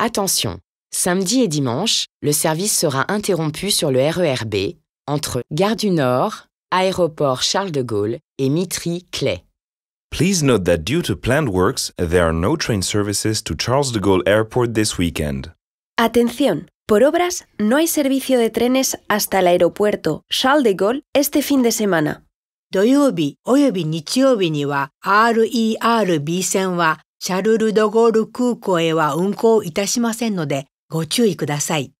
Attention, samedi et dimanche, le service sera interrompu sur le RERB entre Gare du Nord, Aéroport Charles de Gaulle et Mitry-Clay. Please note that due to planned works, there are no train services to Charles de Gaulle Airport this weekend. Atención, por obras no hay servicio de trenes hasta el aeropuerto Charles de Gaulle este fin de semana. 土曜日および日曜日には RERB 線は シャルル・ド・ゴール空港へは運航いたしませんのでご注意ください。